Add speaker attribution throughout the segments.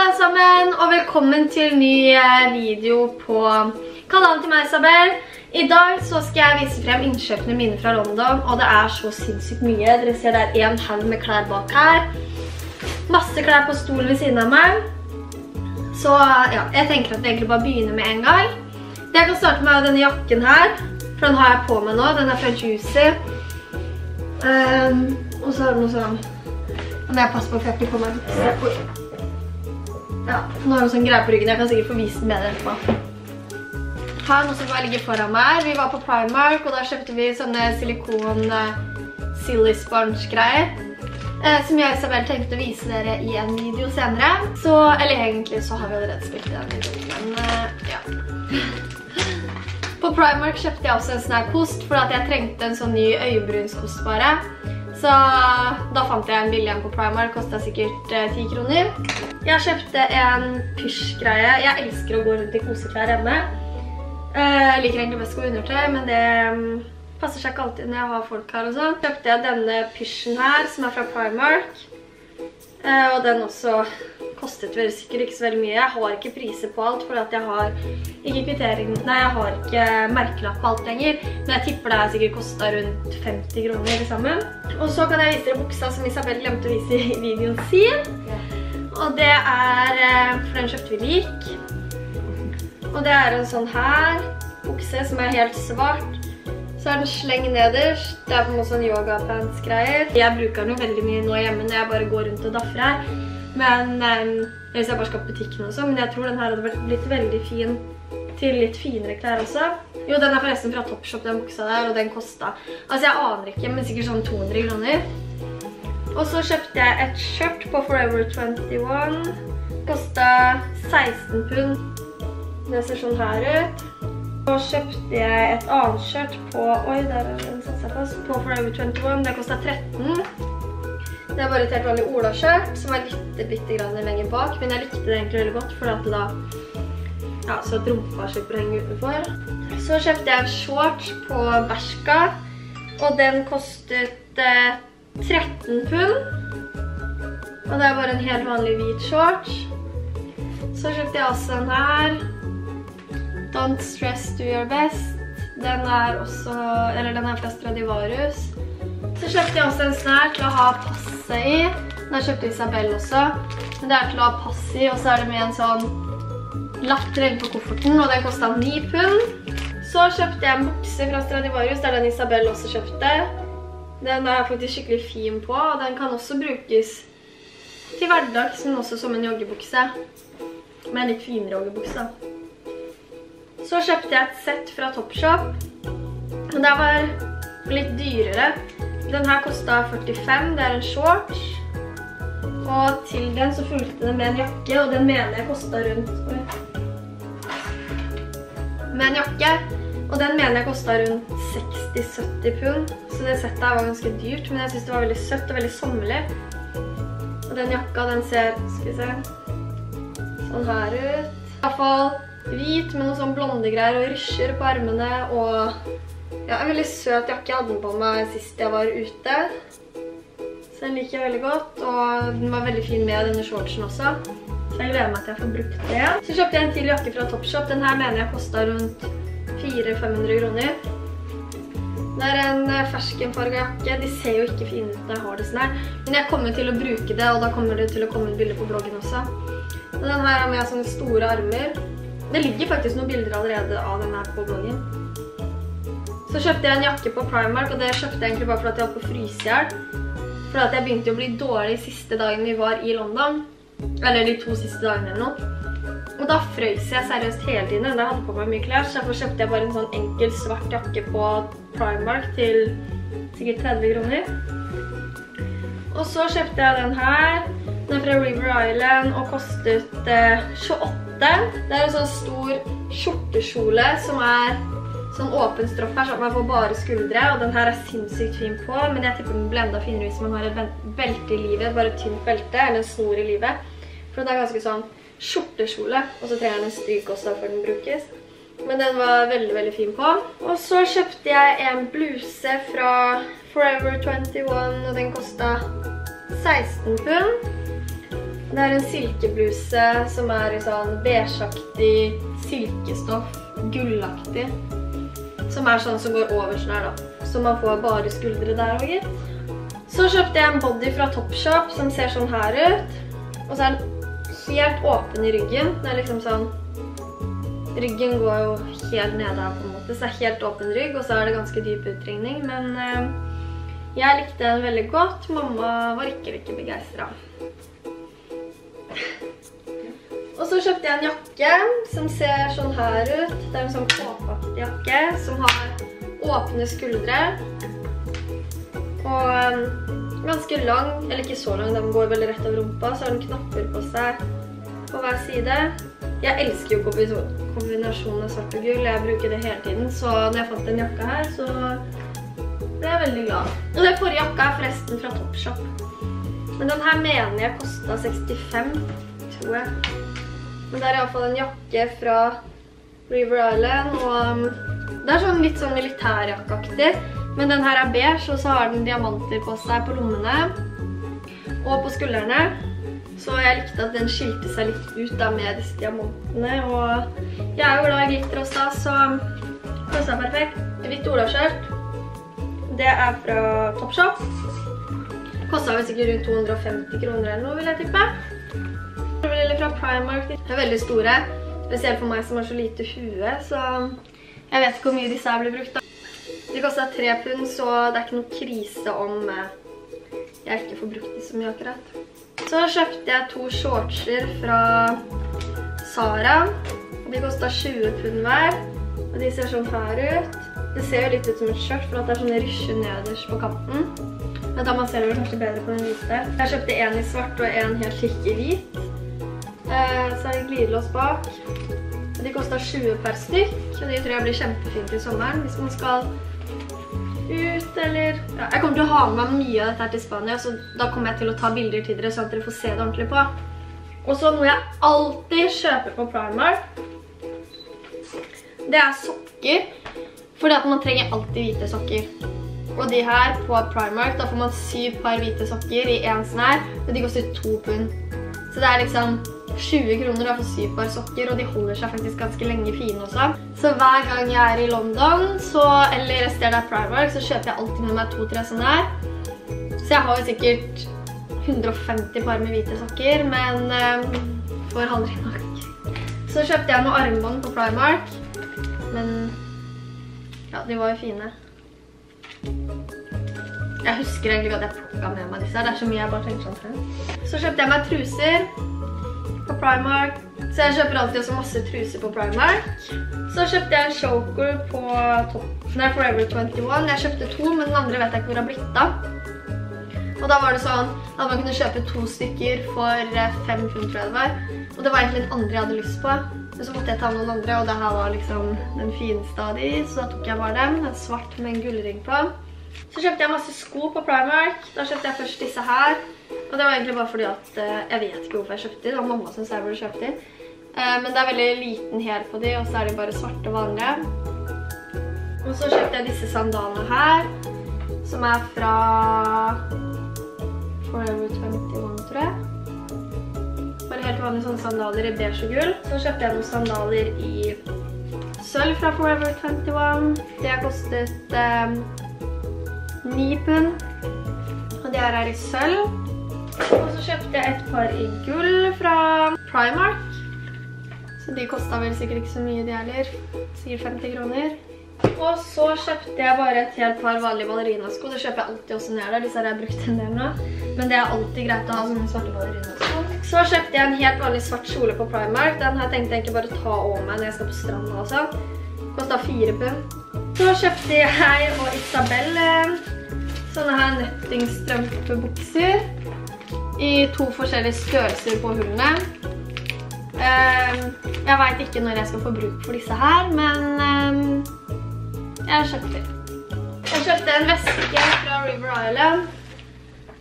Speaker 1: alle sammen, og velkommen til ny eh, video på kanalen til meg, Isabel. I dag så skal jeg vise frem innkjøpene mine fra London, og det er så sinnssykt mye. Dere ser det er en haug med klær bak her. Masse klær på stolen ved siden av meg. Så ja, jeg tenker at vi egentlig bare begynner med en gang. Det jeg kan starte med er denne jakken her, for den har jeg på meg nå. Den er fra Juicy. Um, og så har den noe sånn... Nå må jeg passe på for jeg ikke på meg. Ja, nå har noe sånn greie på ryggen. Jeg kan sikkert få vise den bedre etterpå. Her noe som bare ligger foran meg. Vi var på Primark, og da kjøpte vi sånne silikon uh, silly sponge-greier. Uh, som jeg Isabel tenkte å vise dere i en video senere. Så, eller egentlig så har vi allerede spilt i den videoen, men uh, ja. På Primark kjøpte jeg også en sånn her kost, fordi jeg trengte en sånn ny øyebrunskost bare. Så da fant jeg en billig en på Primark, kostet sikkert 10 kroner. Jeg kjøpte en pysjgreie. Jeg elsker å gå rundt i koseklær hjemme. Jeg liker egentlig best å gå undertøy, men det mm, passer seg ikke alltid når jeg har folk her og sånn. Kjøpte jeg denne pysjen her, som er fra Primark. Og den også kostet vel sikkert ikke så veldig mye. Jeg har ikke priser på alt, for jeg har ikke kvittering, nei, jeg har ikke merkelapp på alt lenger. Men jeg tipper det har sikkert kostet rundt 50 kroner sammen. Og så kan jeg vise dere buksa som Isabel glemte å vise i videoen sin. Og det er, for den kjøpte vi lik. Og det er en sånn her bukse som er helt svart. Så er den sleng nederst. Det er på en måte sånn yoga-pants-greier. Jeg bruker den jo veldig mye nå hjemme når jeg bare går rundt og daffer her. Men hvis jeg bare skal på butikken også, men jeg tror den her hadde blitt veldig fin til litt finere klær også. Jo, den er forresten fra Topshop, den buksa der, og den kostet, altså jeg aner ikke, men sikkert sånn 200 kroner. Og så kjøpte jeg et skjørt på Forever 21. Kostet 16 pund. Det ser sånn her ut. Så kjøpte jeg et annet skjørt på, oi, der er den satt seg fast, på Forever 21. Det kostet 13. Det er bare et helt vanlig Ola-skjørt, som er litt, litt lenger bak, men jeg likte det egentlig veldig godt, for da, ja, så at rumpa slipper å henge utenfor. Så kjøpte jeg shorts på Bershka, og den kostet eh, 13 pund. Og det er bare en helt vanlig hvit shorts. Så kjøpte jeg også den her. Don't stress, do your best. Den er også, eller den er fra Stradivarius. Så kjøpte jeg også en snær til å ha passet i. Den har kjøpt Isabel også. Men det er til å ha pass i, og så er det med en sånn lapp på kofferten, og den kostet 9 pund. Så kjøpte jeg en bukse fra Stradivarius, det er den Isabel også kjøpte. Den er faktisk skikkelig fin på, og den kan også brukes til hverdags, men også som en joggebukse. Med en litt finere joggebukse. Så kjøpte jeg et sett fra Topshop. Men det var litt dyrere. Den her kostet 45, det er en shorts. Og til den så fulgte den med en jakke, og den mener jeg kostet rundt... Med en jakke, og den mener jeg kostet rundt 60-70 pund. Så det settet her var ganske dyrt, men jeg synes det var veldig søtt og veldig sommerlig. Og den jakka, den ser, skal vi se, sånn her ut. I hvert fall hvit med noen sånn blonde greier og rysjer på armene og ja, en veldig søt jakke. Jeg hadde den på meg sist jeg var ute. Så den liker jeg veldig godt, og den var veldig fin med denne shortsen også. Så jeg gleder meg til jeg får brukt det. Så kjøpte jeg en til jakke fra Topshop. Den her mener jeg kostet rundt 400-500 kroner. Det er en eh, jakke. De ser jo ikke fine ut når jeg har det sånn her. Men jeg kommer til å bruke det, og da kommer det til å komme et bilde på bloggen også. Og den her har med sånne store armer. Det ligger faktisk noen bilder allerede av den her på bloggen. Så kjøpte jeg en jakke på Primark, og det kjøpte jeg egentlig bare fordi jeg hadde på frysehjelp. Fordi at jeg begynte å bli dårlig siste dagen vi var i London. Eller de to siste dagene eller noe. Og da frøys jeg seriøst hele tiden, da jeg hadde på meg mye klær. Så derfor kjøpte jeg bare en sånn enkel svart jakke på Primark til sikkert 30 kroner. Og så kjøpte jeg den her. Den er fra River Island og kostet 28. Eh, det er en sånn stor skjortekjole som er sånn åpen stropp her, så man får bare skuldre, og den her er sinnssykt fin på, men jeg tipper den blir enda finere hvis man har et belte i livet, bare et tynt belte, eller en snor i livet. For den er ganske sånn skjorteskjole, og så trenger den en stryk også før den brukes. Men den var veldig, veldig fin på. Og så kjøpte jeg en bluse fra Forever 21, og den kostet 16 pund. Det er en silkebluse som er i sånn beigeaktig silkestoff, gullaktig. Som er sånn som går over sånn her da. Så man får bare skuldre der også, gitt. Så kjøpte jeg en body fra Topshop som ser sånn her ut. Og så er den helt åpen i ryggen. Det er liksom sånn... Ryggen går jo helt ned her på en måte, så det er helt åpen rygg, og så er det ganske dyp utringning. Men eh, jeg likte den veldig godt. Mamma var ikke like begeistret. Og så kjøpte jeg en jakke som ser sånn her ut. Det er en sånn kåpaktig jakke som har åpne skuldre. Og um, ganske lang, eller ikke så lang, den går veldig rett av rumpa. Så har den knapper på seg på hver side. Jeg elsker jo kombinasjonen av svart og gull. Jeg bruker det hele tiden. Så når jeg fant en jakke her, så ble jeg veldig glad. Og den forrige jakka er forresten fra Topshop. Men den her mener jeg kostet 65, tror jeg. Men det er i hvert fall en jakke fra River Island, og um, det er sånn litt sånn militærjakkeaktig. Men den her er beige, og så har den diamanter på seg på lommene og på skuldrene. Så jeg likte at den skilte seg litt ut da med disse diamantene, og jeg er jo glad i glitter også, så passet er perfekt. Hvitt olafskjørt, det er fra Topshop. Kostet vel sikkert rundt 250 kroner eller noe, vil jeg tippe eller fra Primark. De er veldig store, spesielt for meg som har så lite hue, så jeg vet ikke hvor mye disse her blir brukt. Da. De kostet 3 pund, så det er ikke noe krise om eh, jeg ikke får brukt de så mye akkurat. Så kjøpte jeg to shortser fra Sara. De kostet 20 pund hver, og de ser sånn her ut. Det ser jo litt ut som et skjørt, for det er sånn rysje nederst på kanten. Men da man ser det kanskje bedre på den hvite. Jeg kjøpte en i svart og en helt skikkelig hvit. Eh, så er det glidelås bak. De koster 20 per stykk, og de tror jeg blir kjempefint i sommeren hvis man skal ut, eller... Jeg kommer til å ha med meg mye av dette her til Spania, så da kommer jeg til å ta bilder til dere, sånn at dere får se det ordentlig på. Og så noe jeg alltid kjøper på Primark, det er sokker, fordi at man trenger alltid hvite sokker. Og de her på Primark, da får man syv par hvite sokker i en her, og de koster to pund. Så det er liksom 20 kroner for syv par sokker, og de holder seg faktisk ganske lenge fine også. Så hver gang jeg er i London, eller et sted der Primark, så kjøper jeg alltid med meg to-tre sånne her. Så jeg har jo sikkert 150 par med hvite sokker, men um, får aldri nok. Så kjøpte jeg noen armbånd på Primark, men ja, de var jo fine. Jeg husker egentlig at jeg plukket med meg disse. her, Det er så mye jeg bare tenker sånn. Så kjøpte jeg meg truser Primark. Så jeg kjøper alltid også masse truser på Primark. Så kjøpte jeg en choker på Nei, Forever 21. Jeg kjøpte to, men den andre vet jeg ikke hvor jeg har blitt av. Og da var det sånn at man kunne kjøpe to stykker for 5 kroner, tror jeg det var. Og det var egentlig den andre jeg hadde lyst på. Men så måtte jeg ta noen andre, og dette var liksom den fineste av de, så da tok jeg bare dem. En svart med en gullring på. Så kjøpte jeg masse sko på Primark. Da kjøpte jeg først disse her. Og det var egentlig bare fordi at uh, jeg vet ikke hvorfor jeg kjøpte de. Det var mamma som sa jeg burde kjøpt de. Uh, men det er veldig liten hæl på de, og så er de bare svarte vanlige. Og så kjøpte jeg disse sandalene her, som er fra Forever 21, tror jeg. Bare helt vanlige sånne sandaler i beige og gull. Så kjøpte jeg noen sandaler i sølv fra Forever 21. Det har kostet um, 9 pund. Og de her er i sølv. Og så kjøpte jeg et par i gull fra Primark. Så de kostet vel sikkert ikke så mye de heller. Sikkert 50 kroner. Og så kjøpte jeg bare et helt par vanlige ballerinasko. Det kjøper jeg alltid også ned der. Disse har jeg brukt en del nå. Men det er alltid greit å ha sånne svarte ballerinasko. Så kjøpte jeg en helt vanlig svart kjole på Primark. Den her tenkte jeg egentlig bare ta over meg når jeg skal på stranda og sånn. Kostet 4 pund. Så kjøpte jeg og Isabel eh, sånne her nettingstrømpebukser i to forskjellige størrelser på hullene. Ehm, jeg vet ikke når jeg skal få bruk for disse her, men ehm, jeg har kjøpt det. Jeg kjøpte en veske fra River Island.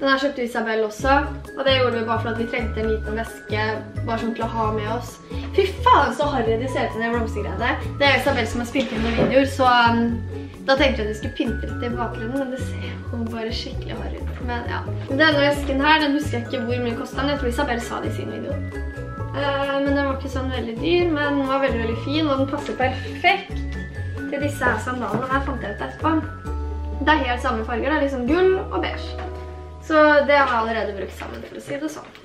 Speaker 1: Den her kjøpte Isabel også, og det gjorde vi bare for at vi trengte en liten veske bare sånn til å ha med oss. Fy faen, så harry de ser ut som de blomstergreiene. Det er Isabel som har spilt inn noen videoer, så um, da tenkte jeg at jeg skulle pynte litt i bakgrunnen, men det ser jo bare skikkelig hard ut. Men ja. Denne vesken her, den husker jeg ikke hvor mye kostet, den. jeg tror Isabel sa det i sin video. Uh, men den var ikke sånn veldig dyr, men den var veldig, veldig fin, og den passer perfekt til disse her sandalene. Her fant jeg ut etterpå. Det er helt samme farger, det er liksom gull og beige. Så det har jeg allerede brukt sammen, for å si det sånn.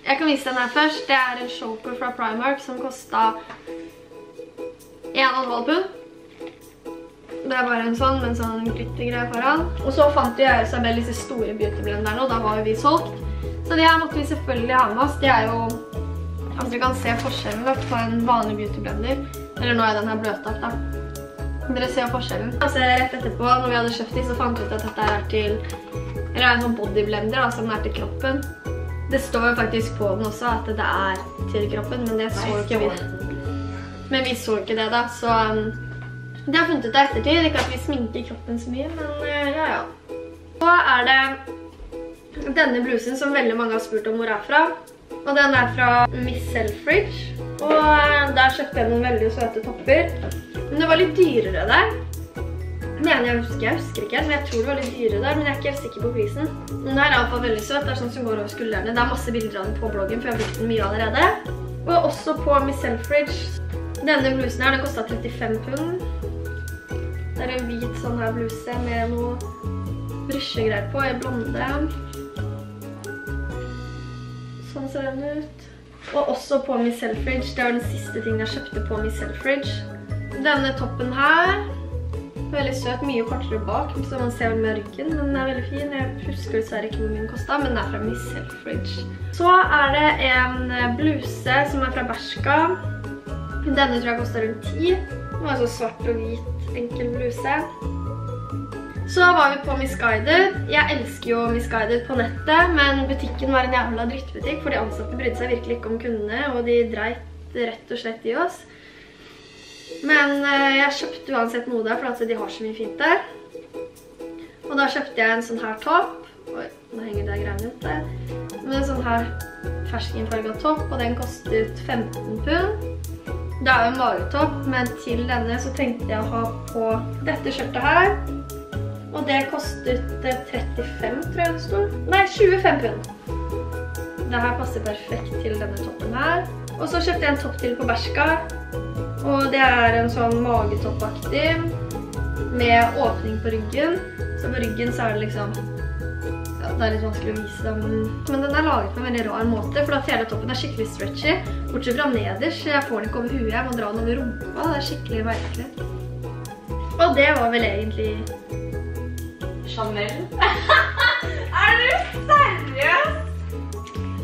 Speaker 1: Jeg kan vise den her først. Det er en choker fra Primark som kostet 1,5 pund. Det er bare en sånn, med en sånn glittergreie foran. Og så fant jeg Isabel disse store beautyblenderne, og da var jo vi solgt. Så de her måtte vi selvfølgelig ha med oss. De er jo... Altså, dere kan se forskjellen på en vanlig beautyblender. Eller nå er den her bløt opp, da. Dere ser jo forskjellen. Altså, rett etterpå, når vi hadde kjøpt de, så fant vi ut at dette er til eller er en sånn bodyblender da, som er til kroppen. Det står jo faktisk på den også at det er til kroppen, men det så jo ikke vi. Men vi så ikke det da, så um, det har funnet ut av ettertid. Ikke at vi sminker kroppen så mye, men uh, ja, ja. Så er det denne blusen som veldig mange har spurt om hvor er fra. Og den er fra Miss Selfridge. Og uh, der kjøpte jeg noen veldig søte topper. Men det var litt dyrere der. Mener jeg husker, jeg husker ikke, men jeg tror det var litt dyrere der, men jeg er ikke helt sikker på prisen. Den her er i hvert fall veldig søt, det er sånn som går over skuldrene. Det er masse bilder av den på bloggen, for jeg har brukt den mye allerede. Og også på Miss Selfridge. Denne blusen her, den kostet 35 pund. Det er en hvit sånn her bluse med noe brysjegreier på, i blonde. Sånn ser den ut. Og også på Miss Selfridge, det var den siste tingen jeg kjøpte på Miss Selfridge. Denne toppen her Veldig søt, mye kortere bak, så man ser vel med ryggen. Den er veldig fin. Jeg husker dessverre ikke hvor mye den men den er fra Miss Selfridge. Så er det en bluse som er fra Bershka. Denne tror jeg koster rundt 10. Den var så svart og hvit, enkel bluse. Så var vi på Misguided. Jeg elsker jo Misguided på nettet, men butikken var en jævla drittbutikk, for de ansatte brydde seg virkelig ikke om kundene, og de dreit rett og slett i oss. Men eh, jeg kjøpte uansett noe der, for de har så mye fint der. Og da kjøpte jeg en sånn her topp. Oi, nå henger det greiene ut der. Med en sånn her ferskenfarget topp, og den kostet 15 pund. Det er jo en magetopp, men til denne så tenkte jeg å ha på dette skjørtet her. Og det kostet 35, tror jeg det stod. Nei, 25 pund. Dette passer perfekt til denne toppen her. Og så kjøpte jeg en topp til på Bershka. Og det er en sånn magetoppaktig med åpning på ryggen. Så på ryggen så er det liksom det er litt vanskelig å vise dem. Men den er laget på en veldig rar måte, for da hele toppen er skikkelig stretchy. Bortsett fra nederst, jeg får den ikke over huet, jeg må dra den over rumpa. Det er skikkelig merkelig. Og det var vel egentlig...
Speaker 2: Chanel? er du seriøs?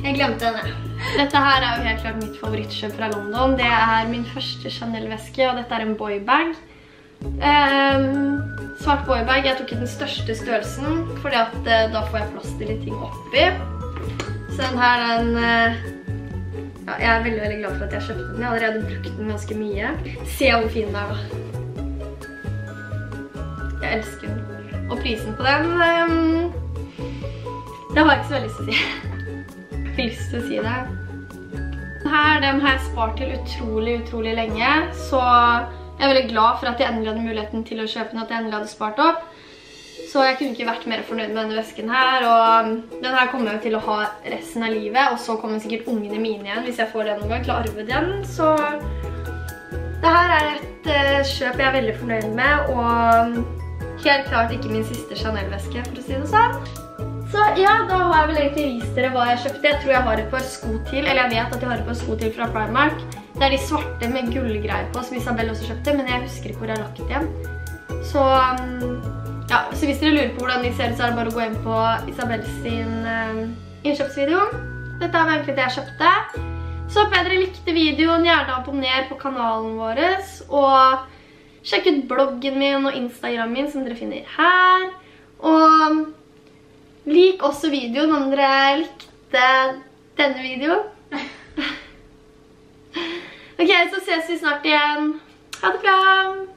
Speaker 1: Jeg glemte henne. Dette her er jo helt klart mitt favorittkjøp fra London. Det er min første Chanel-veske, og dette er en boybag. Um, svart boybag. Jeg tok i den største størrelsen, fordi at uh, da får jeg plass til litt ting oppi. Så den her, den... Uh, ja, jeg er veldig, veldig glad for at jeg kjøpte den. Jeg har allerede brukt den ganske mye. Se hvor fin den er da. Jeg elsker den. Og prisen på den... Um, det har jeg ikke så veldig lyst til å si. Jeg lyst til å si det. Her, den har jeg spart til utrolig, utrolig lenge, så jeg er veldig glad for at jeg endelig hadde muligheten til å kjøpe den, at jeg endelig hadde spart opp. Så jeg kunne ikke vært mer fornøyd med denne vesken her, og den her kommer jeg til å ha resten av livet, og så kommer sikkert ungene mine igjen hvis jeg får den noen gang til å arve den, så det her er et uh, kjøp jeg er veldig fornøyd med, og helt klart ikke min siste Chanel-veske, for å si det sånn. Så ja, da har jeg vel egentlig vist dere hva jeg kjøpte. Jeg tror jeg har et par sko til, eller jeg vet at jeg har et par sko til fra Primark. Det er de svarte med gullgreier på, som Isabel også kjøpte, men jeg husker ikke hvor jeg lagt igjen. Så, um, ja, så hvis dere lurer på hvordan de ser ut, så er det bare å gå inn på Isabel sin um, innkjøpsvideo. Dette var egentlig det jeg kjøpte. Så håper jeg dere likte videoen. Gjerne abonner på kanalen vår, og sjekk ut bloggen min og Instagram min, som dere finner her. Og Lik også videoen om dere likte denne videoen. Ok, så ses vi snart igjen. Ha det bra!